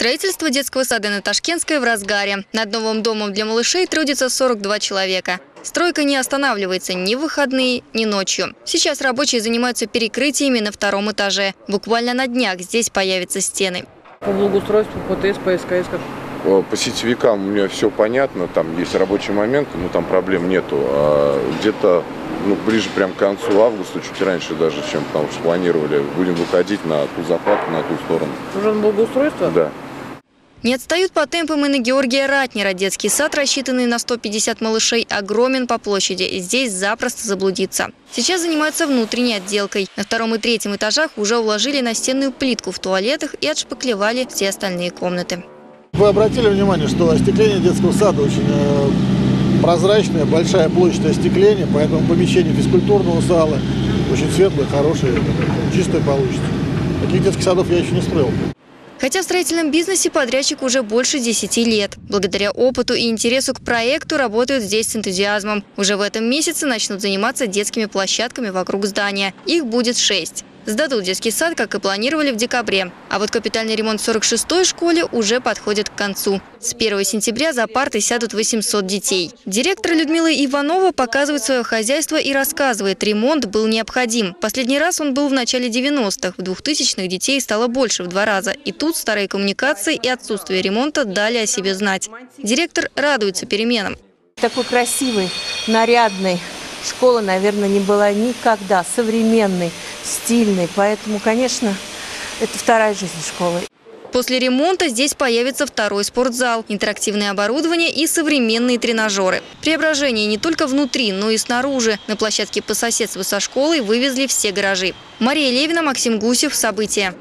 Строительство детского сада на Ташкентской в разгаре. Над новым домом для малышей трудится 42 человека. Стройка не останавливается ни в выходные, ни ночью. Сейчас рабочие занимаются перекрытиями на втором этаже. Буквально на днях здесь появятся стены. По благоустройству, по ТС, по СКС как? По сетевикам у меня все понятно, там есть рабочий момент, но там проблем нету. А где-то ну, ближе прям к концу августа, чуть раньше даже, чем потому что планировали, будем выходить на ту заправку, на ту сторону. Нужен благоустройство? Да. Не отстают по темпам и на Георгия Ратнера. Детский сад, рассчитанный на 150 малышей, огромен по площади. Здесь запросто заблудиться. Сейчас занимаются внутренней отделкой. На втором и третьем этажах уже уложили настенную плитку в туалетах и отшпаклевали все остальные комнаты. Вы обратили внимание, что остекление детского сада очень э, прозрачное, большая площадь остекления, поэтому помещение физкультурного зала очень светлое, хорошее, чистое получится. Таких детских садов я еще не строил. Хотя в строительном бизнесе подрядчик уже больше 10 лет. Благодаря опыту и интересу к проекту работают здесь с энтузиазмом. Уже в этом месяце начнут заниматься детскими площадками вокруг здания. Их будет шесть. Сдадут детский сад, как и планировали в декабре. А вот капитальный ремонт в 46-й школе уже подходит к концу. С 1 сентября за парты сядут 800 детей. Директор Людмила Иванова показывает свое хозяйство и рассказывает, ремонт был необходим. Последний раз он был в начале 90-х. В 2000-х детей стало больше в два раза. И тут старые коммуникации и отсутствие ремонта дали о себе знать. Директор радуется переменам. Такой красивой, нарядной школы, наверное, не была никогда. Современной, стильной. Поэтому, конечно, это вторая жизнь школы. После ремонта здесь появится второй спортзал, интерактивное оборудование и современные тренажеры. Преображение не только внутри, но и снаружи. На площадке по соседству со школой вывезли все гаражи. Мария Левина, Максим Гусев. События.